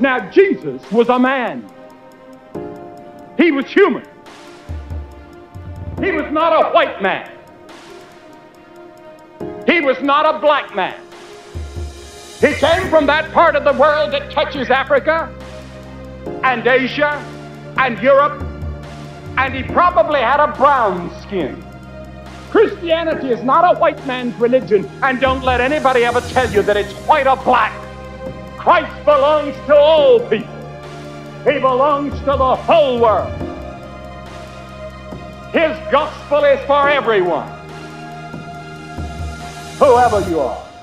Now, Jesus was a man. He was human. He was not a white man. He was not a black man. He came from that part of the world that touches Africa and Asia and Europe, and he probably had a brown skin. Christianity is not a white man's religion, and don't let anybody ever tell you that it's white or black. Christ belongs to all people. He belongs to the whole world. His gospel is for everyone, whoever you are.